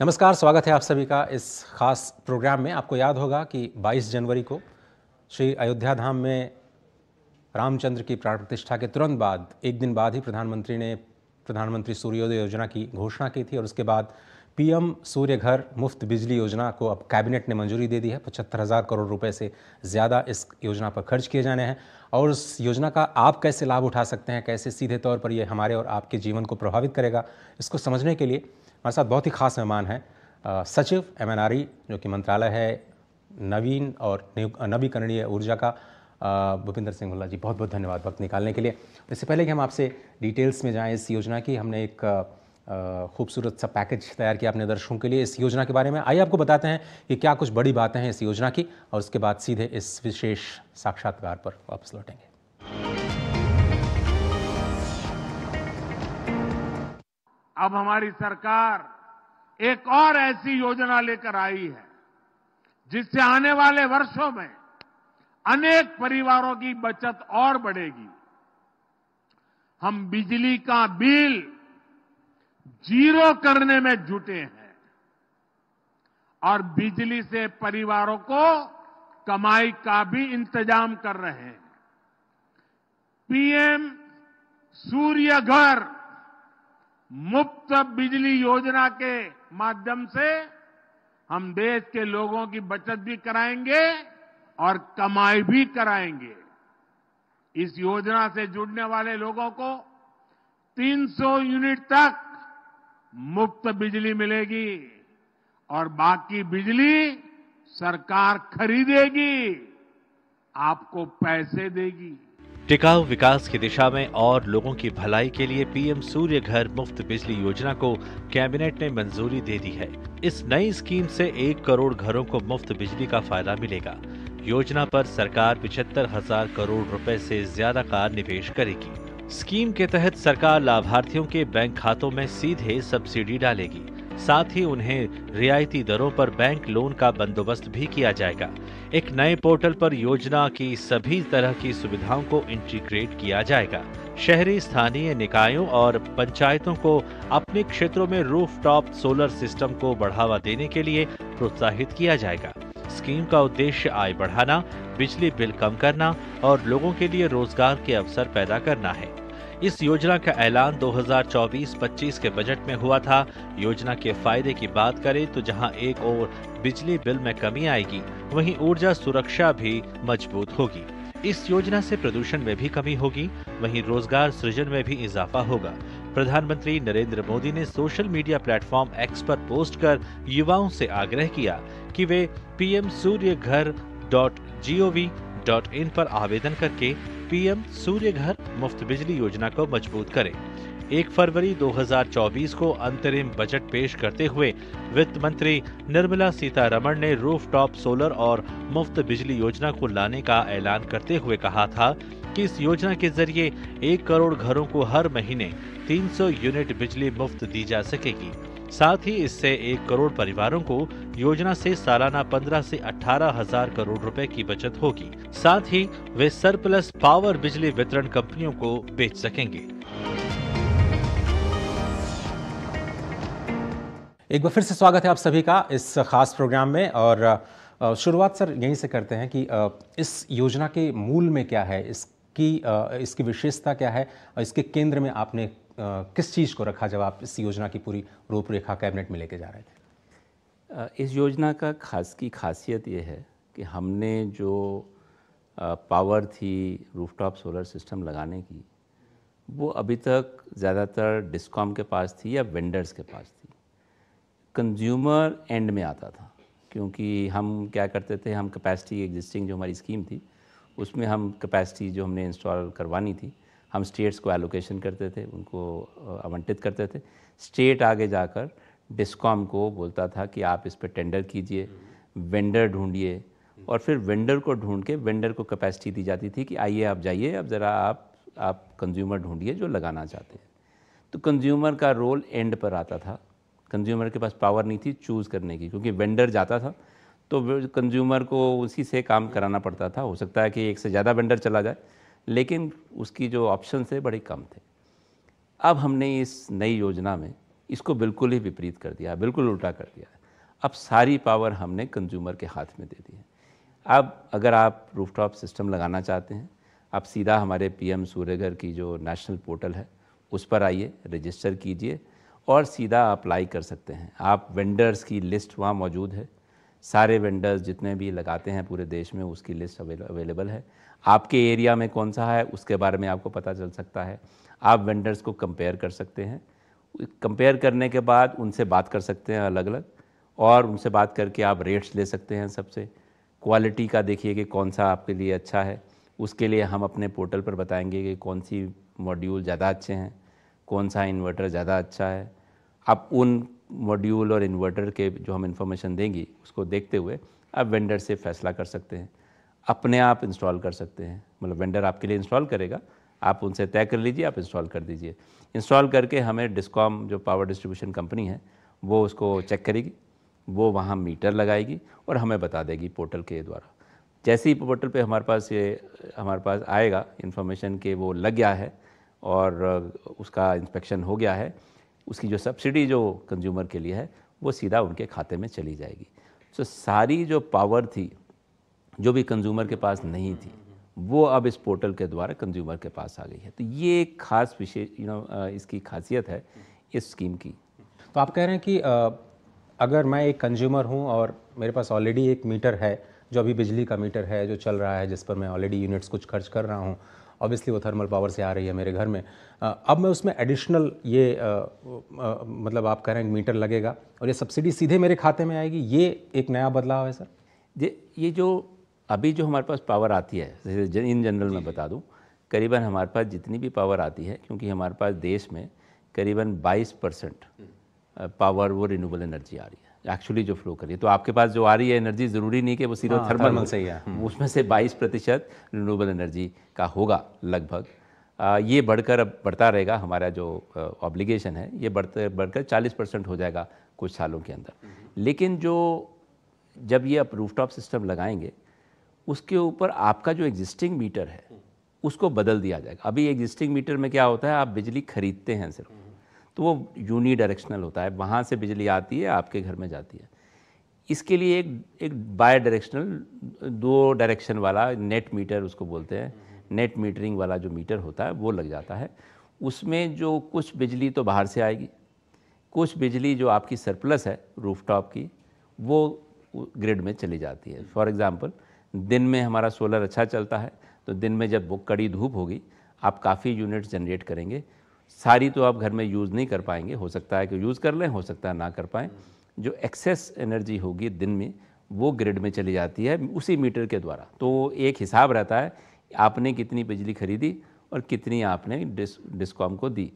नमस्कार, स्वागत है आप सभी का इस खास प्रोग्राम में। आपको याद होगा कि 22 जनवरी को श्री अयोध्या धाम में रामचंद्र की प्राण प्रतिष्ठा के तुरंत बाद, एक दिन बाद ही प्रधानमंत्री ने प्रधानमंत्री सूर्योदय योजना की घोषणा की थी और उसके बाद पीएम सूर्य घर मुफ़्त बिजली योजना को अब कैबिनेट ने मंजूरी दे दी है। पचहत्तर हज़ार करोड़ रुपए से ज़्यादा इस योजना पर खर्च किए जाने हैं और उस योजना का आप कैसे लाभ उठा सकते हैं, कैसे सीधे तौर पर ये हमारे और आपके जीवन को प्रभावित करेगा, इसको समझने के लिए हमारे साथ बहुत ही खास मेहमान हैं सचिव एम जो कि मंत्रालय है, नवीन और नवीकरणीय ऊर्जा का भूपिंदर सिंह हुल्ला जी, बहुत बहुत धन्यवाद वक्त निकालने के लिए। इससे पहले कि हम आपसे डिटेल्स में जाएँ इस योजना की, हमने एक खूबसूरत सा पैकेज तैयार किया अपने दर्शकों के लिए इस योजना के बारे में। आइए आपको बताते हैं कि क्या कुछ बड़ी बातें हैं इस योजना की, और उसके बाद सीधे इस विशेष साक्षात्कार पर वापस लौटेंगे। अब हमारी सरकार एक और ऐसी योजना लेकर आई है, जिससे आने वाले वर्षों में अनेक परिवारों की बचत और बढ़ेगी। हम बिजली का बिल ज़ीरो करने में जुटे हैं और बिजली से परिवारों को कमाई का भी इंतज़ाम कर रहे हैं। पीएम सूर्य घर मुफ़्त बिजली योजना के माध्यम से हम देश के लोगों की बचत भी कराएँगे और कमाई भी कराएँगे। इस योजना से जुड़ने वाले लोगों को 300 यूनिट तक मुफ़्त बिजली मिलेगी और बाकी बिजली सरकार खरीदेगी, आपको पैसे देगी। टिकाऊ विकास की दिशा में और लोगों की भलाई के लिए पीएम सूर्य घर मुफ़्त बिजली योजना को कैबिनेट ने मंजूरी दे दी है। इस नई स्कीम से एक करोड़ घरों को मुफ़्त बिजली का फ़ायदा मिलेगा। योजना पर सरकार पिछहत्तर हज़ार करोड़ रुपए से ज़्यादा का निवेश करेगी। स्कीम के तहत सरकार लाभार्थियों के बैंक खातों में सीधे सब्सिडी डालेगी। साथ ही उन्हें रियायती दरों पर बैंक लोन का बंदोबस्त भी किया जाएगा। एक नए पोर्टल पर योजना की सभी तरह की सुविधाओं को इंटीग्रेट किया जाएगा। शहरी स्थानीय निकायों और पंचायतों को अपने क्षेत्रों में रूफटॉप सोलर सिस्टम को बढ़ावा देने के लिए प्रोत्साहित किया जाएगा। स्कीम का उद्देश्य आय बढ़ाना, बिजली बिल कम करना और लोगों के लिए रोज़गार के अवसर पैदा करना है। इस योजना का ऐलान 2024-25 के बजट में हुआ था। योजना के फ़ायदे की बात करें तो जहाँ एक और बिजली बिल में कमी आएगी, वहीं ऊर्जा सुरक्षा भी मज़बूत होगी। इस योजना से प्रदूषण में भी कमी होगी, वहीं रोज़गार सृजन में भी इजाफा होगा। प्रधानमंत्री नरेंद्र मोदी ने सोशल मीडिया प्लेटफॉर्म एक्स पर पोस्ट कर युवाओं से आग्रह किया कि वे पीएम सूर्य घर डॉट जी डॉट इन पर आवेदन करके पीएम सूर्य घर मुफ़्त बिजली योजना को मज़बूत करें। एक फरवरी 2024 को अंतरिम बजट पेश करते हुए वित्त मंत्री निर्मला सीतारमण ने रूफटॉप सोलर और मुफ़्त बिजली योजना को लाने का ऐलान करते हुए कहा था कि इस योजना के ज़रिए एक करोड़ घरों को हर महीने 300 यूनिट बिजली मुफ़्त दी जा सकेगी। साथ ही इससे एक करोड़ परिवारों को योजना से सालाना पंद्रह से अठारह हज़ार करोड़ रुपए की बचत होगी। साथ ही वे सरप्लस पावर बिजली वितरण कंपनियों को बेच सकेंगे। एक बार फिर से स्वागत है आप सभी का इस खास प्रोग्राम में और शुरुआत सर यहीं से करते हैं कि इस योजना के मूल में क्या है? इसकी इसकी विशेषता क्या है? और इसके केंद्र में आपने किस चीज़ को रखा जब आप इस योजना की पूरी रूपरेखा कैबिनेट में लेके जा रहे थे? इस योजना का खास की खासियत ये है कि हमने जो पावर थी रूफटॉप सोलर सिस्टम लगाने की, वो अभी तक ज़्यादातर डिस्कॉम के पास थी या वेंडर्स के पास थी। कंज्यूमर एंड में आता था, क्योंकि हम क्या करते थे, हम कैपेसिटी एग्जिस्टिंग जो हमारी स्कीम थी, उसमें हम कैपेसिटी जो हमने इंस्टॉल करवानी थी हम स्टेट्स को एलोकेशन करते थे, उनको आवंटित करते थे। स्टेट आगे जाकर डिस्कॉम को बोलता था कि आप इस पर टेंडर कीजिए वेंडर ढूंढिए। और फिर वेंडर को ढूंढ के वेंडर को कैपेसिटी दी जाती थी कि आइए आप जाइए, अब ज़रा आप आप कंज्यूमर ढूंढिए जो लगाना चाहते हैं। तो कंज्यूमर का रोल एंड पर आता था। कंज्यूमर के पास पावर नहीं थी चूज़ करने की, क्योंकि वेंडर जाता था। तो कंज्यूमर को उसी से काम कराना पड़ता था। हो सकता है कि एक से ज़्यादा वेंडर चला जाए। लेकिन उसकी जो ऑप्शन थे बड़े कम थे। अब हमने इस नई योजना में इसको बिल्कुल ही विपरीत कर दिया, बिल्कुल उल्टा कर दिया। अब सारी पावर हमने कंज्यूमर के हाथ में दे दी है। अब अगर आप रूफटॉप सिस्टम लगाना चाहते हैं, आप सीधा हमारे पीएम सूर्यघर की जो नेशनल पोर्टल है, उस पर आइए रजिस्टर कीजिए और सीधा अप्लाई कर सकते हैं। आप वेंडर्स की लिस्ट वहाँ मौजूद है। सारे वेंडर्स जितने भी लगाते हैं पूरे देश में, उसकी लिस्ट अवेलेबल है। आपके एरिया में कौन सा है, उसके बारे में आपको पता चल सकता है। आप वेंडर्स को कंपेयर कर सकते हैं। कंपेयर करने के बाद उनसे बात कर सकते हैं अलग अलग और उनसे बात करके आप रेट्स ले सकते हैं सबसे। क्वालिटी का देखिए कि कौन सा आपके लिए अच्छा है। उसके लिए हम अपने पोर्टल पर बताएँगे कि कौन सी मॉड्यूल ज़्यादा अच्छे हैं, कौन सा इन्वर्टर ज़्यादा अच्छा है। आप उन मॉड्यूल और इन्वर्टर के जो हम इंफॉर्मेशन देंगी, उसको देखते हुए आप वेंडर से फैसला कर सकते हैं। अपने आप इंस्टॉल कर सकते हैं। मतलब वेंडर आपके लिए इंस्टॉल करेगा, आप उनसे तय कर लीजिए, आप इंस्टॉल कर दीजिए। इंस्टॉल करके हमें डिस्कॉम, जो पावर डिस्ट्रीब्यूशन कंपनी है, वो उसको चेक करेगी, वो वहाँ मीटर लगाएगी और हमें बता देगी पोर्टल के द्वारा। जैसे ही पोर्टल पे हमारे पास ये, हमारे पास आएगा, इन्फॉर्मेशन कि वो लग गया है और उसका इंस्पेक्शन हो गया है, उसकी जो सब्सिडी जो कंज्यूमर के लिए है, वो सीधा उनके खाते में चली जाएगी। तो सारी जो पावर थी जो भी कंज्यूमर के पास नहीं थी वो अब इस पोर्टल के द्वारा कंज्यूमर के पास आ गई है। तो ये एक खास विशेष यू नो इसकी खासियत है इस स्कीम की। तो आप कह रहे हैं कि अगर मैं एक कंज्यूमर हूँ और मेरे पास ऑलरेडी एक मीटर है जो अभी बिजली का मीटर है जो चल रहा है जिस पर मैं ऑलरेडी यूनिट्स कुछ खर्च कर रहा हूँ ऑब्वियसली वो थर्मल पावर से आ रही है मेरे घर में अब मैं उसमें एडिशनल ये मतलब आप कह रहे हैं मीटर लगेगा और ये सब्सिडी सीधे मेरे खाते में आएगी ये एक नया बदलाव है सर? ये ये जो अभी जो हमारे पास पावर आती है इन जनरल मैं बता दूँ करीबन हमारे पास जितनी भी पावर आती है क्योंकि हमारे पास देश में करीबन 22 परसेंट पावर वो रिन्यूबल एनर्जी आ रही है एक्चुअली जो फ्लो कर रही है। तो आपके पास जो आ रही है एनर्जी ज़रूरी नहीं कि वो सीधा हाँ, थर्मल सही है। उसमें से 22 प्रतिशत रिन्यूएबल एनर्जी का होगा लगभग। ये बढ़कर अब बढ़ता रहेगा हमारा जो ऑब्लिगेशन है ये बढ़ते बढ़कर 40 परसेंट हो जाएगा कुछ सालों के अंदर। हम्म। लेकिन जो जब ये आप रूफटॉप सिस्टम लगाएँगे उसके ऊपर आपका जो एग्जिस्टिंग मीटर है, उसको बदल दिया जाएगा। अभी एग्जिस्टिंग मीटर में क्या होता है, आप बिजली खरीदते हैं सिर्फ़। तो वो यूनी डायरेक्शनल होता है, वहाँ से बिजली आती है, आपके घर में जाती है। इसके लिए एक एक बाय डायरेक्शनल दो डायरेक्शन वाला नेट मीटर उसको बोलते हैं। नेट मीटरिंग वाला जो मीटर होता है, वो लग जाता है। उसमें जो कुछ बिजली तो बाहर से आएगी। कुछ बिजली जो आपकी सरप्लस है रूफटॉप की, वो ग्रिड में चली जाती है। फॉर एग्ज़ाम्पल दिन में हमारा सोलर अच्छा चलता है तो दिन में जब कड़ी धूप होगी, आप काफ़ी यूनिट्स जनरेट करेंगे। सारी तो आप घर में यूज़ नहीं कर पाएँगे, हो सकता है कि यूज़ कर लें, हो सकता है ना कर पाएँ। जो एक्सेस एनर्जी होगी दिन में, वो ग्रिड में चली जाती है उसी मीटर के द्वारा। तो एक हिसाब रहता है, आपने कितनी बिजली खरीदी और कितनी आपने डिस डिस्कॉम को दी।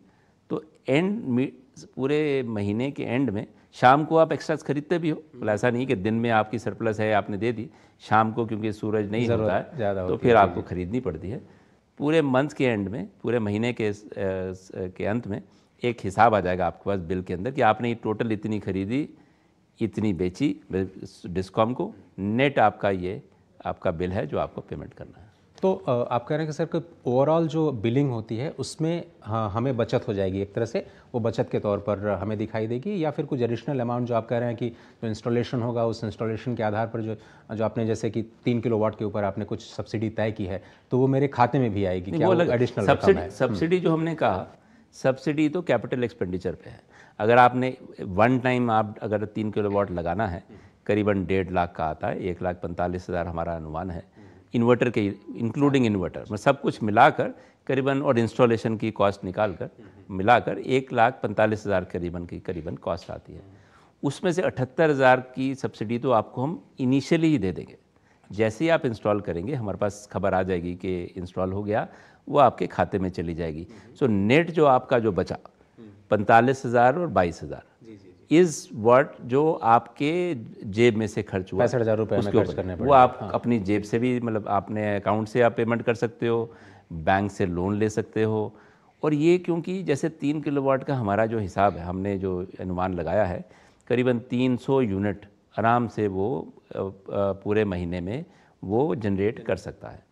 तो एंड पूरे महीने के एंड में शाम को आप एक्स्ट्रा खरीदते भी हो। मतलब ऐसा नहीं कि दिन में आपकी सरप्लस है आपने दे दी। शाम को क्योंकि सूरज नहीं होता है तो फिर आपको खरीदनी पड़ती है। पूरे मंथ के एंड में पूरे महीने के के अंत में एक हिसाब आ जाएगा आपके पास बिल के अंदर कि आपने टोटल इतनी खरीदी इतनी बेची डिस्कॉम को। नेट आपका ये आपका बिल है जो आपको पेमेंट करना है। तो आप कह रहे हैं कि सर कि ओवरऑल जो बिलिंग होती है उसमें हाँ हमें बचत हो जाएगी एक तरह से वो बचत के तौर पर हमें दिखाई देगी या फिर कुछ एडिशनल अमाउंट जो आप कह रहे हैं कि जो इंस्टॉलेशन होगा उस इंस्टॉलेशन के आधार पर जो जो आपने जैसे कि तीन किलो वाट के ऊपर आपने कुछ सब्सिडी तय की है तो वो मेरे खाते में भी आएगी क्या वो एडिशनल सब्सिडी सब्सिडी जो हमने कहा सब्सिडी तो कैपिटल एक्सपेंडिचर पे है। अगर आपने वन टाइम आप अगर तीन किलो वाट लगाना है करीबन डेढ़ लाख का आता है एक लाख पैंतालीस हज़ार हमारा अनुमान है इन्वर्टर के इंक्लूडिंग इन्वर्टर मैं सब कुछ मिलाकर करीबन और इंस्टॉलेशन की कॉस्ट निकाल कर मिलाकर एक लाख पैंतालीस हज़ार करीबन की करीबन कॉस्ट आती है। उसमें से अठहत्तर हज़ार की सब्सिडी तो आपको हम इनिशियली ही दे देंगे। जैसे ही आप इंस्टॉल करेंगे हमारे पास खबर आ जाएगी कि इंस्टॉल हो गया वो आपके खाते में चली जाएगी। सो so, नेट जो आपका जो बचा पैंतालीस हज़ार और बाईस हज़ार। इज़ वर्ड जो आपके जेब में से खर्च हुआ। पैंसठ हज़ार रुपये खर्च करने वो आप हाँ। अपनी जेब से भी मतलब आपने अकाउंट से आप पेमेंट कर सकते हो बैंक से लोन ले सकते हो। और ये क्योंकि जैसे तीन किलो किलोवाट का हमारा जो हिसाब है हमने जो अनुमान लगाया है करीबन 300 यूनिट आराम से वो पूरे महीने में वो जनरेट कर सकता है।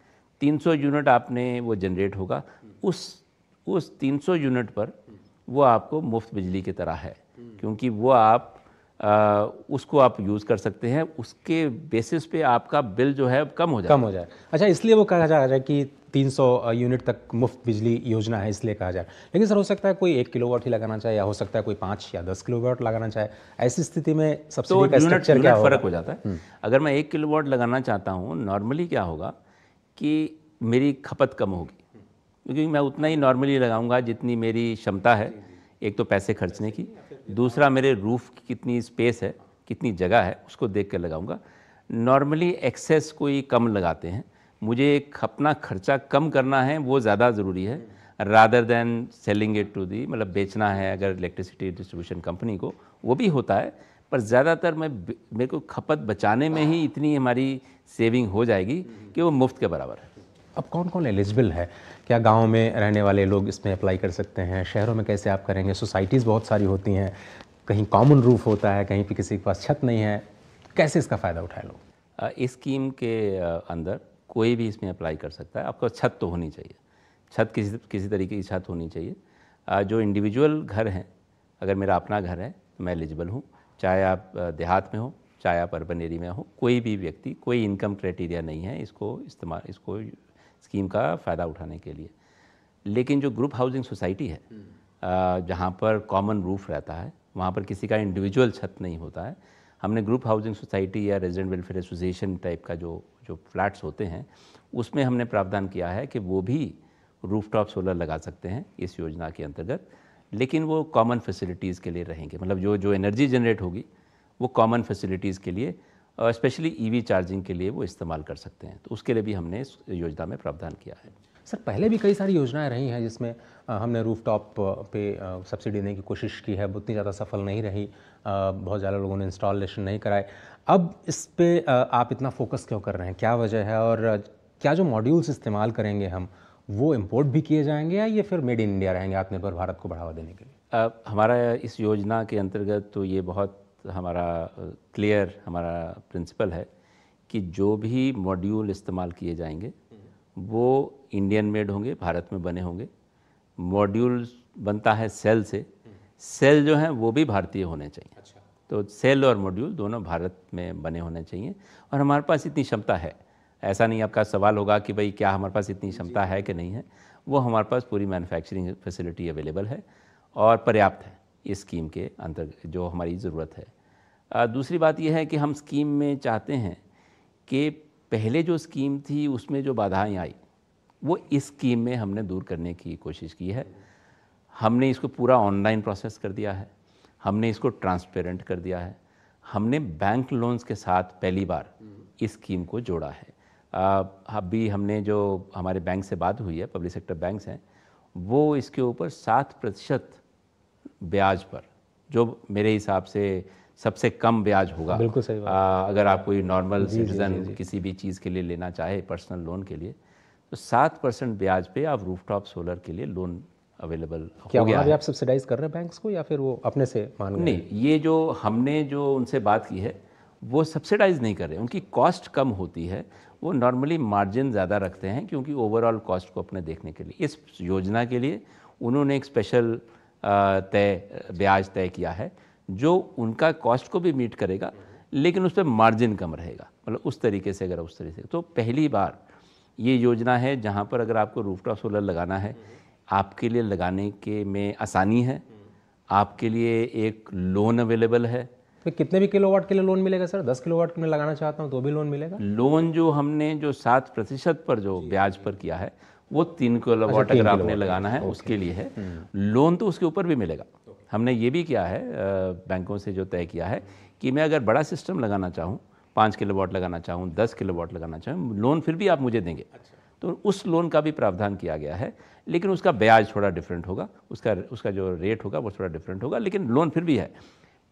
300 यूनिट आपने वो जनरेट होगा। उस उस 300 यूनिट पर वो आपको मुफ़्त बिजली की तरह है। क्योंकि वो आप आ, उसको आप यूज़ कर सकते हैं उसके बेसिस पे आपका बिल जो है कम हो जाए। कम हो जाए। अच्छा इसलिए वो कहा जा रहा है कि 300 यूनिट तक मुफ़्त बिजली योजना है इसलिए कहा जाए लेकिन सर हो सकता है कोई एक किलोवाट ही लगाना चाहे या हो सकता है कोई पाँच या दस किलोवाट लगाना चाहे। ऐसी स्थिति में सबसे तो स्ट्रक्चर क्या फ़र्क हो जाता है। हम्म। अगर मैं एक किलोवाट लगाना चाहता हूँ नॉर्मली क्या होगा कि मेरी खपत कम होगी। क्योंकि मैं उतना ही नॉर्मली लगाऊँगा जितनी मेरी क्षमता है। एक तो पैसे खर्चने की, दूसरा मेरे रूफ की कितनी स्पेस है, कितनी जगह है, उसको देख कर लगाऊँगा। नॉर्मली एक्सेस कोई कम लगाते हैं। मुझे अपना खर्चा कम करना है, वो ज़्यादा ज़रूरी है। Rather than selling it to the मतलब बेचना है अगर इलेक्ट्रिसिटी डिस्ट्रीब्यूशन कंपनी को, वो भी होता है। पर ज़्यादातर मैं मेरे को खपत बचाने में ही इतनी हमारी सेविंग हो जाएगी कि वो मुफ़्त के बराबर है। अब कौन कौन एलिजिबल है? क्या गाँव में रहने वाले लोग इसमें अप्लाई कर सकते हैं? शहरों में कैसे आप करेंगे? सोसाइटीज़ बहुत सारी होती हैं। कहीं कॉमन रूफ होता है, कहीं पे किसी के पास छत नहीं है। कैसे इसका फ़ायदा उठाए लोग? इस स्कीम के अंदर कोई भी इसमें अप्लाई कर सकता है। आपको छत तो होनी चाहिए। छत किसी किसी तरीके की छत होनी चाहिए। जो इंडिविजुअल घर हैं, अगर मेरा अपना घर है तो मैं एलिजिबल हूँ। चाहे आप देहात में हो, चाहे आप अर्बन एरिया में हो, कोई भी व्यक्ति, कोई इनकम क्राइटेरिया नहीं है, इसको इस्तेमाल इसको स्कीम का फ़ायदा उठाने के लिए। लेकिन जो ग्रुप हाउसिंग सोसाइटी है जहाँ पर कॉमन रूफ रहता है वहाँ पर किसी का इंडिविजुअल छत नहीं होता है। हमने ग्रुप हाउसिंग सोसाइटी या रेजिडेंट वेलफेयर एसोसिएशन टाइप का जो जो फ्लैट्स होते हैं उसमें हमने प्रावधान किया है कि वो भी रूफटॉप सोलर लगा सकते हैं इस योजना के अंतर्गत। लेकिन वो कॉमन फैसिलिटीज़ के लिए रहेंगे। मतलब जो जो एनर्जी जनरेट होगी वो कॉमन फैसिलिटीज़ के लिए स्पेशली ईवी चार्जिंग के लिए वो इस्तेमाल कर सकते हैं। तो उसके लिए भी हमने इस योजना में प्रावधान किया है। सर पहले भी कई सारी योजनाएँ रही हैं जिसमें हमने रूफ टॉप पे सब्सिडी देने की कोशिश की है उतनी ज़्यादा सफल नहीं रही बहुत ज़्यादा लोगों ने इंस्टॉलेशन नहीं कराए। अब इस पर आप इतना फोकस क्यों कर रहे हैं? क्या वजह है? और क्या जो मॉड्यूल्स इस्तेमाल करेंगे हम वो इम्पोर्ट भी किए जाएँगे या ये फिर मेड इन इंडिया रहेंगे आत्मनिर्भर भारत को बढ़ावा देने के लिए? हमारा इस योजना के अंतर्गत तो ये बहुत हमारा क्लियर हमारा प्रिंसिपल है कि जो भी मॉड्यूल इस्तेमाल किए जाएँगे वो इंडियन मेड होंगे भारत में बने होंगे। मॉड्यूल बनता है सेल से। सेल जो हैं वो भी भारतीय होने चाहिए। अच्छा। तो सेल और मॉड्यूल दोनों भारत में बने होने चाहिए और हमारे पास इतनी क्षमता है। ऐसा नहीं आपका सवाल होगा कि भाई क्या हमारे पास इतनी क्षमता है कि नहीं है। वो हमारे पास पूरी मैन्युफैक्चरिंग फैसिलिटी अवेलेबल है और पर्याप्त है। इस स्कीम के अंतर, जो हमारी ज़रूरत है। दूसरी बात यह है कि हम स्कीम में चाहते हैं कि पहले जो स्कीम थी, उसमें जो बाधाएँ आई, वो इस स्कीम में हमने दूर करने की कोशिश की है। हमने इसको पूरा ऑनलाइन प्रोसेस कर दिया है। हमने इसको ट्रांसपेरेंट कर दिया है। हमने बैंक लोन्स के साथ पहली बार इस स्कीम को जोड़ा है। अभी हमने जो हमारे बैंक से बात हुई है पब्लिक सेक्टर बैंक्स हैं, वो इसके ऊपर सात प्रतिशत ब्याज पर जो मेरे हिसाब से सबसे कम ब्याज होगा। बिल्कुल सही बात। आ, अगर आप कोई नॉर्मल सिटीज़न किसी भी चीज़ के लिए लेना चाहे पर्सनल लोन के लिए तो सात परसेंट ब्याज पे आप रूफटॉप सोलर के लिए लोन अवेलेबल क्या हो। गया आप सब्सिडाइज कर रहे हैं बैंक्स को या फिर वो अपने से मान नहीं ये जो हमने जो उनसे बात की है वो सब्सिडाइज नहीं कर रहे। उनकी कॉस्ट कम होती है वो नॉर्मली मार्जिन ज़्यादा रखते हैं क्योंकि ओवरऑल कॉस्ट को अपने देखने के लिए इस योजना के लिए उन्होंने एक स्पेशल तय ब्याज तय किया है जो उनका कॉस्ट को भी मीट करेगा लेकिन उस पर मार्जिन कम रहेगा। मतलब उस तरीके से अगर उस तरीके से तो पहली बार ये योजना है जहाँ पर अगर आपको रूफटॉप सोलर लगाना है आपके लिए लगाने के में आसानी है आपके लिए एक लोन अवेलेबल है। तो कितने भी किलोवाट के लिए लोन मिलेगा सर? दस किलोवाट में लगाना चाहता हूँ तो भी लोन मिलेगा? लोन जो हमने जो सात प्रतिशत पर जो ब्याज पर किया है वो तीन किलोवाट अच्छा, अगर आपने लगाना है उसके लिए है। लोन तो उसके ऊपर भी मिलेगा। हमने ये भी किया है बैंकों से जो तय किया है कि मैं अगर बड़ा सिस्टम लगाना चाहूँ पाँच किलो वाट लगाना चाहूँ दस किलो वाट लगाना चाहूँ लोन फिर भी आप मुझे देंगे। अच्छा। तो उस लोन का भी प्रावधान किया गया है लेकिन उसका ब्याज थोड़ा डिफरेंट होगा उसका उसका जो रेट होगा वो थोड़ा डिफरेंट होगा लेकिन लोन फिर भी है।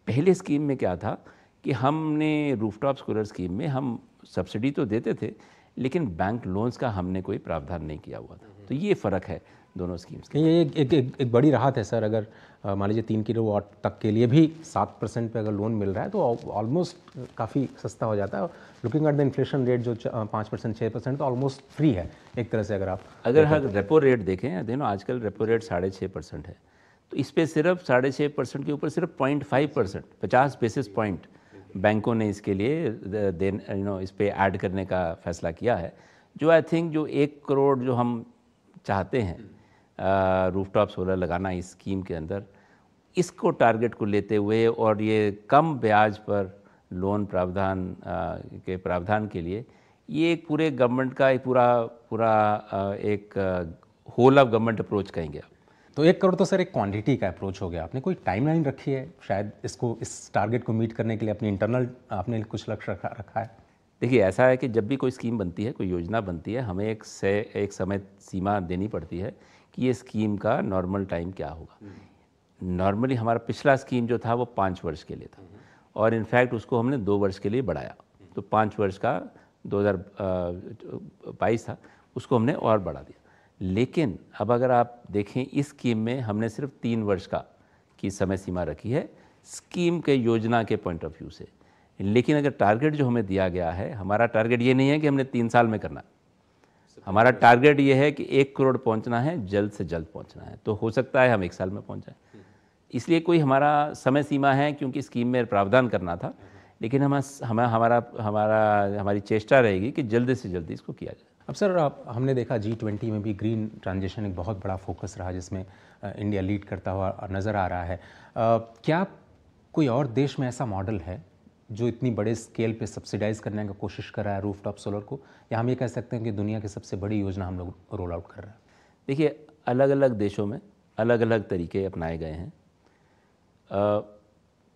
पहले स्कीम में क्या था कि हमने रूफटॉप स्कूलर स्कीम में हम सब्सिडी तो देते थे लेकिन बैंक लोन्स का हमने कोई प्रावधान नहीं किया हुआ था। तो ये फ़र्क है दोनों स्कीम्स के ये एक, एक, एक, एक बड़ी राहत है सर अगर मान लीजिए तीन किलो वाट तक के लिए भी सात परसेंट पर अगर लोन मिल रहा है तो ऑलमोस्ट काफ़ी सस्ता हो जाता है। Looking at the inflation rate जो पाँच परसेंट छः परसेंट तो ऑलमोस्ट फ्री है एक तरह से अगर आप अगर हर रेपो रेट देखें देखो आजकल रेपो रेट साढ़े छः परसेंट है। तो इस पर सिर्फ़ साढ़े छः परसेंट के ऊपर सिर्फ़ पॉइंट फाइव परसेंट पचास बेसिस पॉइंट बैंकों ने इसके लिए देन यू नो इस पर ऐड करने का फैसला किया है, जो आई थिंक जो एक करोड़ जो हम चाहते हैं रूफटॉप सोलर लगाना इस स्कीम के अंदर, इसको टारगेट को लेते हुए और ये कम ब्याज पर लोन प्रावधान के प्रावधान के लिए, ये एक पूरे गवर्नमेंट का एक पूरा पूरा एक होल ऑफ़ गवर्नमेंट अप्रोच कहेंगे आप। तो एक करोड़ तो सर एक क्वांटिटी का अप्रोच हो गया। आपने कोई टाइमलाइन रखी है? शायद इसको इस टारगेट को मीट करने के लिए अपनी इंटरनल आपने कुछ लक्ष्य रखा रखा है? देखिए ऐसा है कि जब भी कोई स्कीम बनती है कोई योजना बनती है हमें एक से एक समय सीमा देनी पड़ती है कि ये स्कीम का नॉर्मल टाइम क्या होगा। नॉर्मली हमारा पिछला स्कीम जो था वो पाँच वर्ष के लिए था। और इनफैक्ट उसको हमने दो वर्ष के लिए बढ़ाया। तो पाँच वर्ष का 2022 था उसको हमने और बढ़ा दिया। लेकिन अब अगर आप देखें इस स्कीम में हमने सिर्फ़ तीन वर्ष का की समय सीमा रखी है, स्कीम के योजना के पॉइंट ऑफ़ व्यू से। लेकिन अगर टारगेट जो हमें दिया गया है, हमारा टारगेट ये नहीं है कि हमने तीन साल में करना। हमारा टारगेट ये है कि एक करोड़ पहुँचना है, जल्द से जल्द पहुँचना है। तो हो सकता है हम एक साल में पहुँच जाए। इसलिए कोई हमारा समय सीमा है, क्योंकि स्कीम में प्रावधान करना था। लेकिन हम हमें हमारा हमारा, हमारी चेष्टा रहेगी कि जल्दी से जल्दी इसको किया जाए। अब सर आप हमने देखा जी ट्वेंटी में भी ग्रीन ट्रांजिशन एक बहुत बड़ा फोकस रहा जिसमें इंडिया लीड करता हुआ नज़र आ रहा है। आ, क्या कोई और देश में ऐसा मॉडल है जो इतनी बड़े स्केल पे सब्सिडाइज करने का कोशिश कर रहा है रूफ टॉप सोलर को? या हम ये कह सकते हैं कि दुनिया की सबसे बड़ी योजना हम लोग रोल आउट कर रहे हैं? देखिए अलग अलग देशों में अलग अलग तरीके अपनाए गए हैं। आ,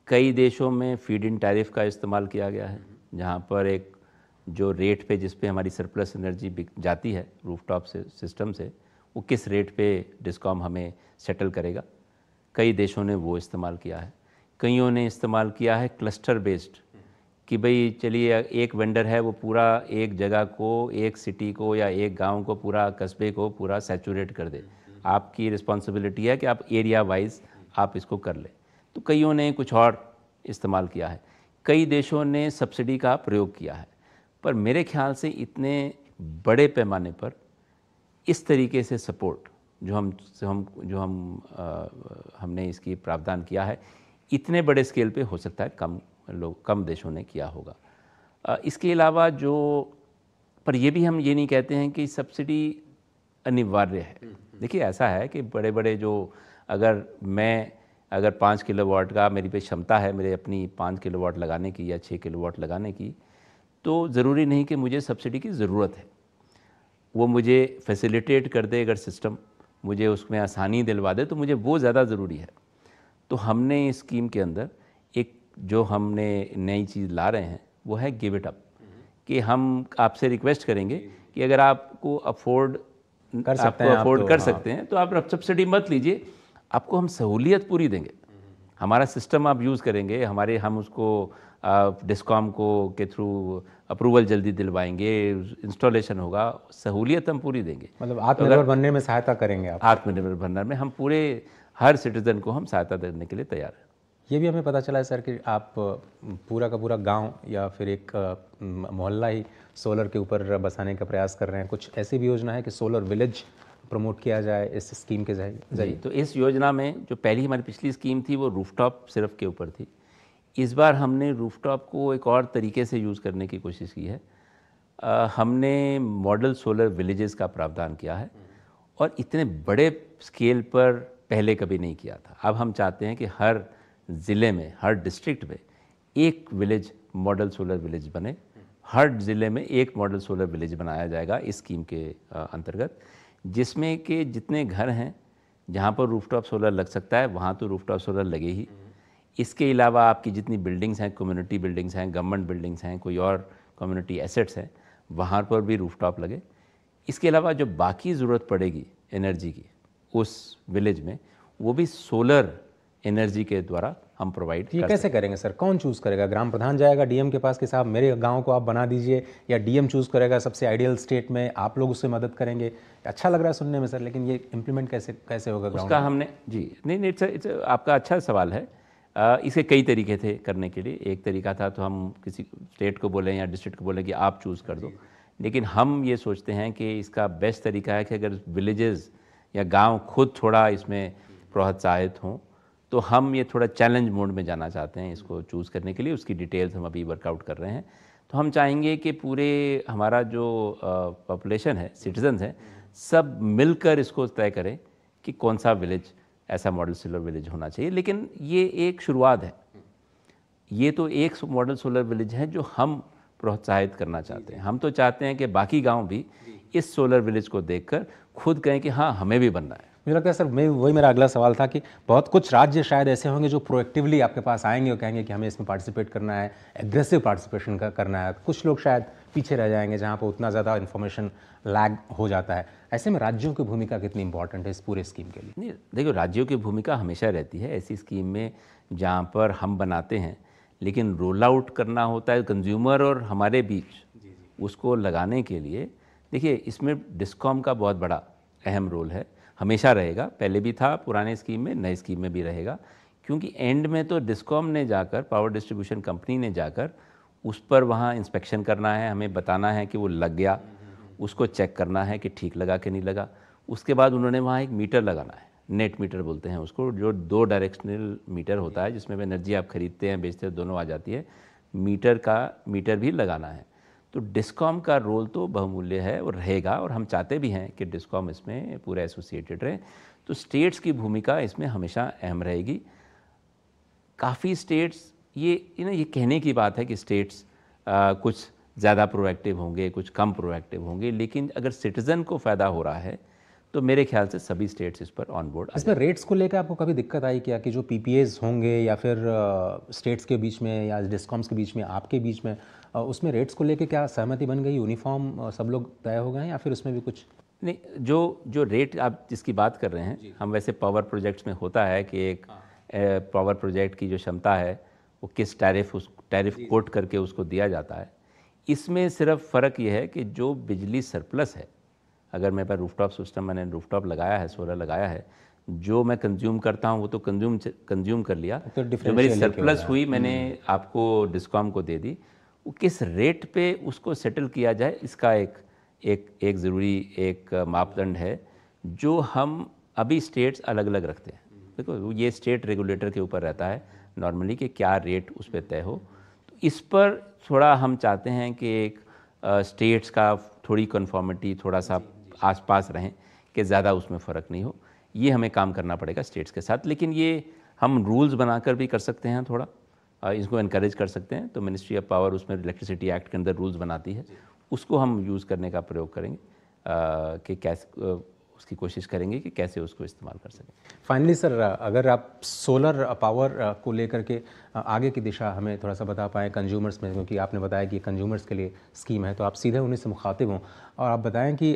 कई देशों में फ़ीड इन टैरिफ का इस्तेमाल किया गया है जहाँ पर एक जो रेट पे जिस पे हमारी सरप्लस एनर्जी जाती है रूफटॉप से सिस्टम से, वो किस रेट पे डिस्कॉम हमें सेटल करेगा? कई देशों ने वो इस्तेमाल किया है। कईयों ने इस्तेमाल किया है क्लस्टर बेस्ड कि भाई चलिए, एक वेंडर है, वो पूरा एक जगह को, एक सिटी को या एक गाँव को, पूरा कस्बे को, पूरा सैचुरेट कर दे। आपकी रिस्पॉन्सिबिलिटी है कि आप एरिया वाइज आप इसको कर लें। तो कईयों ने कुछ और इस्तेमाल किया है। कई देशों ने सब्सिडी का प्रयोग किया है। पर मेरे ख्याल से इतने बड़े पैमाने पर इस तरीके से सपोर्ट जो हम जो हम जो हम आ, हमने इसकी प्रावधान किया है इतने बड़े स्केल पे हो सकता है कम लोग कम देशों ने किया होगा। आ, इसके अलावा जो पर ये भी हम ये नहीं कहते हैं कि सब्सिडी अनिवार्य है। देखिए ऐसा है कि बड़े बड़े जो अगर मैं अगर पाँच किलो वाट का मेरी पे क्षमता है मेरे अपनी पाँच किलो वाट लगाने की या छः किलो वाट लगाने की तो ज़रूरी नहीं कि मुझे सब्सिडी की ज़रूरत है। वो मुझे फैसिलिटेट कर दे अगर सिस्टम मुझे उसमें आसानी दिलवा दे तो मुझे वो ज़्यादा ज़रूरी है। तो हमने इस स्कीम के अंदर एक जो हमने नई चीज़ ला रहे हैं वो है गिव इट अप कि हम आपसे रिक्वेस्ट करेंगे कि अगर आपको अफोर्ड कर सकते हैं अफोर्ड तो, कर हाँ। सकते हैं तो आप सब्सिडी मत लीजिए। आपको हम सहूलियत पूरी देंगे। हमारा सिस्टम आप यूज़ करेंगे हमारे हम उसको डिस्कॉम को के थ्रू अप्रूवल जल्दी दिलवाएँगे इंस्टॉलेशन होगा सहूलियत हम पूरी देंगे। मतलब आत्मनिर्भर तो बनने में सहायता करेंगे आप। आत्मनिर्भर बनने में हम पूरे हर सिटीज़न को हम सहायता देने के लिए तैयार हैं। ये भी हमें पता चला है सर कि आप पूरा का पूरा गाँव या फिर एक मोहल्ला ही सोलर के ऊपर बसाने का प्रयास कर रहे हैं। कुछ ऐसी भी योजना है कि सोलर विलेज प्रमोट किया जाए इस स्कीम के ज़रिए? तो इस योजना में जो पहली हमारी पिछली स्कीम थी वो रूफटॉप सिर्फ़ के ऊपर थी। इस बार हमने रूफटॉप को एक और तरीके से यूज़ करने की कोशिश की है। आ, हमने मॉडल सोलर विलेजेस का प्रावधान किया है और इतने बड़े स्केल पर पहले कभी नहीं किया था। अब हम चाहते हैं कि हर ज़िले में हर डिस्ट्रिक्ट में एक विलेज मॉडल सोलर विलेज बने। हर ज़िले में एक मॉडल सोलर विलेज बनाया जाएगा इस स्कीम के अंतर्गत जिसमें कि जितने घर हैं जहाँ पर रूफटॉप सोलर लग सकता है वहाँ तो रूफटॉप सोलर लगे ही। इसके अलावा आपकी जितनी बिल्डिंग्स हैं कम्युनिटी बिल्डिंग्स हैं गवर्नमेंट बिल्डिंग्स हैं कोई और कम्युनिटी एसेट्स हैं वहाँ पर भी रूफटॉप लगे। इसके अलावा जो बाकी ज़रूरत पड़ेगी एनर्जी की उस विलेज में वो भी सोलर एनर्जी के द्वारा हम प्रोवाइड ये कैसे करेंगे सर? कौन चूज़ करेगा? ग्राम प्रधान जाएगा डीएम के पास कि साहब मेरे गाँव को आप बना दीजिए या डीएम चूज़ करेगा सबसे आइडियल स्टेट में आप लोग उससे मदद करेंगे? अच्छा लग रहा है सुनने में सर लेकिन ये इम्प्लीमेंट कैसे कैसे होगा उसका हमने जी नहीं नहीं इट्स आपका अच्छा सवाल है। इसके कई तरीके थे करने के लिए। एक तरीका था तो हम किसी स्टेट को बोलें या डिस्ट्रिक्ट को बोलें कि आप चूज़ कर दो। लेकिन हम ये सोचते हैं कि इसका बेस्ट तरीका है कि अगर विलेजेस या गाँव खुद थोड़ा इसमें प्रोत्साहित हों तो हम ये थोड़ा चैलेंज मोड में जाना चाहते हैं इसको चूज़ करने के लिए। उसकी डिटेल्स हम अभी वर्कआउट कर रहे हैं। तो हम चाहेंगे कि पूरे हमारा जो पॉपुलेशन है सिटीजन्स हैं सब मिलकर इसको तय करें कि कौन सा विलेज ऐसा मॉडल सोलर विलेज होना चाहिए। लेकिन ये एक शुरुआत है। ये तो एक मॉडल सोलर विलेज है जो हम प्रोत्साहित करना चाहते हैं। हम तो चाहते हैं कि बाकी गाँव भी इस सोलर विलेज को देखकर खुद कहें कि हाँ हमें भी बनना है। मुझे लगता है सर, मैं वही मेरा अगला सवाल था कि बहुत कुछ राज्य शायद ऐसे होंगे जो प्रोएक्टिवली आपके पास आएँगे और कहेंगे कि हमें इसमें पार्टिसिपेट करना है एग्रेसिव पार्टिसिपेशन का करना है। कुछ लोग शायद पीछे रह जाएँगे जहाँ पर उतना ज़्यादा इन्फॉर्मेशन लैग हो जाता है। ऐसे में राज्यों की भूमिका कितनी इंपॉर्टेंट है इस पूरे स्कीम के लिए? नहीं देखो राज्यों की भूमिका हमेशा रहती है ऐसी स्कीम में जहाँ पर हम बनाते हैं लेकिन रोल आउट करना होता है कंज्यूमर और हमारे बीच उसको लगाने के लिए। देखिए इसमें डिस्कॉम का बहुत बड़ा अहम रोल है हमेशा रहेगा पहले भी था पुराने स्कीम में नई स्कीम में भी रहेगा क्योंकि एंड में तो डिस्कॉम ने जाकर पावर डिस्ट्रीब्यूशन कंपनी ने जाकर उस पर वहाँ इंस्पेक्शन करना है, हमें बताना है कि वो लग गया। उसको चेक करना है कि ठीक लगा कि नहीं लगा। उसके बाद उन्होंने वहाँ एक मीटर लगाना है। नेट मीटर बोलते हैं उसको, जो दो डायरेक्शनल मीटर होता है, जिसमें एनर्जी आप खरीदते हैं, बेचते हैं, दोनों आ जाती है। मीटर का मीटर भी लगाना है। तो डिस्कॉम का रोल तो बहुमूल्य है और रहेगा और हम चाहते भी हैं कि डिस्कॉम इसमें पूरा एसोसिएटेड रहे। तो स्टेट्स की भूमिका इसमें हमेशा अहम रहेगी। काफ़ी स्टेट्स ये ना ये कहने की बात है कि स्टेट्स कुछ ज़्यादा प्रोएक्टिव होंगे कुछ कम प्रोएक्टिव होंगे लेकिन अगर सिटीज़न को फ़ायदा हो रहा है तो मेरे ख्याल से सभी स्टेट्स इस पर ऑन बोर्ड इसमें रेट्स को लेकर आपको कभी दिक्कत आई क्या कि जो पी होंगे या फिर स्टेट्स के बीच में या डिस्कॉम्स के बीच में आपके बीच में उसमें रेट्स को लेकर क्या सहमति बन गई यूनिफॉर्म सब लोग तय हो गए या फिर उसमें भी कुछ? नहीं जो जो रेट आप जिसकी बात कर रहे हैं हम वैसे पावर प्रोजेक्ट्स में होता है कि एक पावर हाँ। प्रोजेक्ट की जो क्षमता है वो किस टैरिफ उस टैरिफ कोट करके उसको दिया जाता है। इसमें सिर्फ़ फ़र्क ये है कि जो बिजली सरप्लस है अगर मेरे पास रूफटॉप सिस्टम मैंने रूफटॉप लगाया है सोलर लगाया है जो मैं कंज्यूम करता हूँ वो तो कंज्यूम कंज्यूम कर लिया। तो जो मेरी सरप्लस हुई मैंने हम्म। आपको डिस्कॉम को दे दी वो किस रेट पे उसको सेटल किया जाए इसका एक एक एक ज़रूरी एक मापदंड है जो हम अभी स्टेट्स अलग अलग रखते हैं। देखो ये स्टेट रेगुलेटर के ऊपर रहता है नॉर्मली कि क्या रेट उस पर तय हो। तो इस पर थोड़ा हम चाहते हैं कि एक स्टेट्स का थोड़ी कन्फॉर्मिटी थोड़ा सा आसपास रहें कि ज़्यादा उसमें फ़र्क नहीं हो। ये हमें काम करना पड़ेगा स्टेट्स के साथ। लेकिन ये हम रूल्स बनाकर भी कर सकते हैं थोड़ा। इसको इनक्रेज कर सकते हैं। तो मिनिस्ट्री ऑफ़ पावर उसमें इलेक्ट्रिसिटी एक्ट के अंदर रूल्स बनाती है। उसको हम यूज़ करने का प्रयोग करेंगे। कि कैसे उसकी कोशिश करेंगे कि कैसे उसको इस्तेमाल कर सकें। फाइनली सर अगर आप सोलर पावर को लेकर के आगे की दिशा हमें थोड़ा सा बता पाएँ कंज्यूमर्स में क्योंकि आपने बताया कि कंज्यूमर्स के लिए स्कीम है तो आप सीधे उन्हीं से मुखातिब हों। और आप बताएँ कि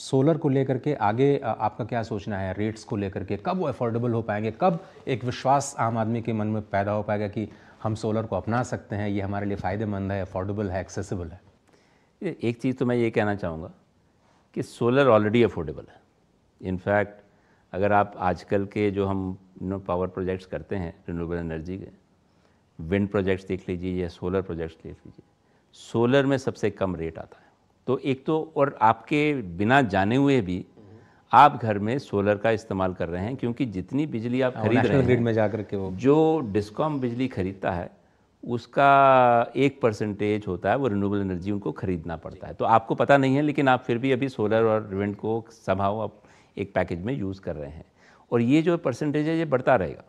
सोलर को लेकर के आगे आपका क्या सोचना है? रेट्स को लेकर के कब वो अफोर्डेबल हो पाएँगे? कब एक विश्वास आम आदमी के मन में पैदा हो पाएगा कि हम सोलर को अपना सकते हैं? ये हमारे लिए फ़ायदेमंद है अफोर्डेबल है एक्सेसिबल है। एक चीज़ तो मैं ये कहना चाहूँगा कि सोलर ऑलरेडी अफोर्डेबल है। इनफैक्ट अगर आप आजकल के जो हम नो पावर प्रोजेक्ट्स करते हैं रिन्यूएबल एनर्जी के विंड प्रोजेक्ट्स देख लीजिए या सोलर प्रोजेक्ट्स देख लीजिए सोलर में सबसे कम रेट आता है। तो एक तो और आपके बिना जाने हुए भी आप घर में सोलर का इस्तेमाल कर रहे हैं क्योंकि जितनी बिजली आप हाँ, खरीद रहे हैं में जाकर के वो जो डिस्कॉम बिजली खरीदता है उसका एक परसेंटेज होता है वो रिन्यूएबल एनर्जी उनको खरीदना पड़ता है। तो आपको पता नहीं है लेकिन आप फिर भी अभी सोलर और विंड को संभाव आप एक पैकेज में यूज़ कर रहे हैं। और ये जो परसेंटेज है ये बढ़ता रहेगा।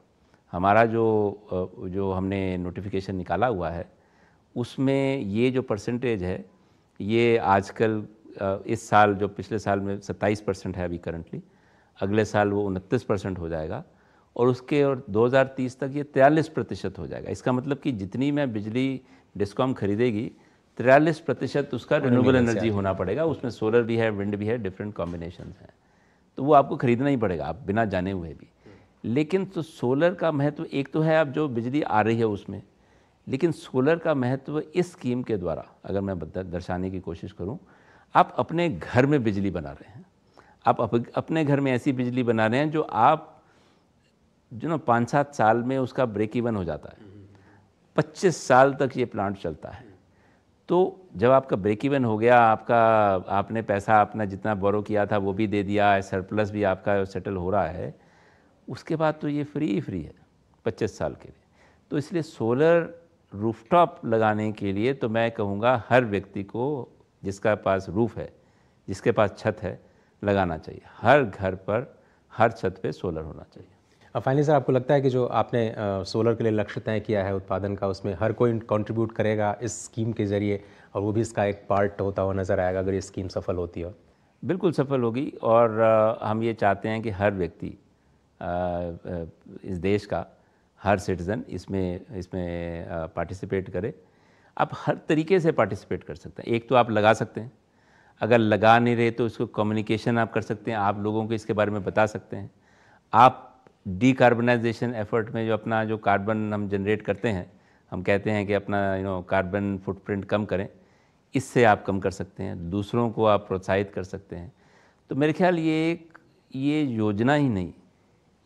हमारा जो जो हमने नोटिफिकेशन निकाला हुआ है उसमें ये जो परसेंटेज है ये आजकल इस साल जो पिछले साल में 27 परसेंट है अभी करंटली अगले साल वो उनतीस परसेंट हो जाएगा और उसके और 2030 तक ये तिरालीस प्रतिशत हो जाएगा। इसका मतलब कि जितनी मैं बिजली डिस्कॉम खरीदेगी तिरालीस प्रतिशत उसका रिन्यूएबल एनर्जी होना पड़ेगा। उसमें सोलर भी है विंड भी है डिफरेंट कॉम्बिनेशन हैं। तो वो आपको खरीदना ही पड़ेगा, आप बिना जाने हुए भी। लेकिन तो सोलर का महत्व, एक तो है आप जो बिजली आ रही है उसमें, लेकिन सोलर का महत्व इस स्कीम के द्वारा, अगर मैं दर्शाने की कोशिश करूँ, आप अपने घर में बिजली बना रहे हैं। आप अपने घर में ऐसी बिजली बना रहे हैं जो आप जो ना पाँच सात साल में उसका ब्रेक इवन हो जाता है। पच्चीस साल तक ये प्लांट चलता है। तो जब आपका ब्रेक इवन हो गया, आपका, आपने पैसा अपना जितना बोरो किया था, वो भी दे दिया है सरप्लस भी आपका सेटल हो रहा है, उसके बाद तो ये फ्री ही फ्री है, पच्चीस साल के लिए। तो इसलिए सोलर रूफटॉप लगाने के लिए तो मैं कहूँगा हर व्यक्ति को जिसका पास रूफ है, जिसके पास छत है, लगाना चाहिए। हर घर पर, हर छत पे सोलर होना चाहिए। फाइनली सर आपको लगता है कि जो आपने सोलर के लिए लक्ष्य तय किया है उत्पादन का उसमें हर कोई कंट्रीब्यूट करेगा इस स्कीम के ज़रिए और वो भी इसका एक पार्ट होता हुआ नज़र आएगा अगर ये स्कीम सफल होती है? बिल्कुल सफल होगी और आ, हम ये चाहते हैं कि हर व्यक्ति इस देश का हर सिटीज़न इसमें इसमें पार्टिसिपेट करे। आप हर तरीके से पार्टिसिपेट कर सकते हैं। एक तो आप लगा सकते हैं। अगर लगा नहीं रहे तो उसको कम्युनिकेशन आप कर सकते हैं। आप लोगों को इसके बारे में बता सकते हैं। आप डीकार्बनाइजेशन एफर्ट में जो अपना जो कार्बन हम जनरेट करते हैं, हम कहते हैं कि अपना यू नो कार्बन फुटप्रिंट कम करें, इससे आप कम कर सकते हैं, दूसरों को आप प्रोत्साहित कर सकते हैं। तो मेरे ख्याल ये एक, ये योजना ही नहीं,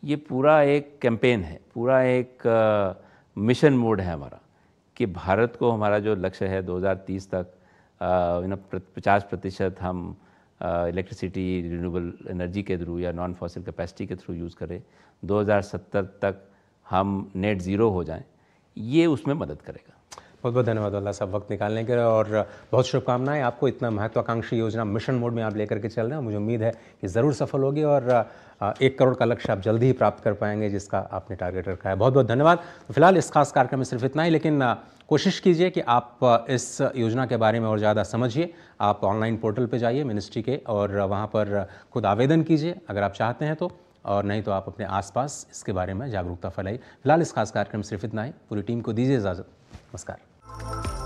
ये पूरा एक कैंपेन है, पूरा एक मिशन मोड है हमारा, कि भारत को हमारा जो लक्ष्य है 2030 तक यू नो पचास प्रतिशत हम इलेक्ट्रिसिटी रिन्यूएबल एनर्जी के थ्रू या नॉन फॉसिल कैपेसिटी के थ्रू यूज़ करें। 2070 तक हम नेट ज़ीरो हो जाएँ, ये उसमें मदद करेगा। बहुत बहुत धन्यवाद अल्लाह साहब, वक्त निकालने के और बहुत शुभकामनाएँ। आपको इतना महत्वाकांक्षी योजना मिशन मोड में आप लेकर के चल रहे हैं मुझे उम्मीद है कि ज़रूर सफल होगी और एक करोड़ का लक्ष्य आप जल्दी ही प्राप्त कर पाएँगे जिसका आपने टारगेट रखा है। बहुत बहुत धन्यवाद। तो फ़िलहाल इस खास कार्यक्रम में सिर्फ़ इतना ही, लेकिन कोशिश कीजिए कि आप इस योजना के बारे में और ज़्यादा समझिए। आप ऑनलाइन पोर्टल पर जाइए मिनिस्ट्री के और वहाँ पर खुद आवेदन कीजिए अगर आप चाहते हैं तो। और नहीं तो आप अपने आसपास इसके बारे में जागरूकता फैलाइए। फ़िलहाल इस खास कार्यक्रम सिर्फ़ इतना ही। पूरी टीम को दीजिए इजाज़त। नमस्कार।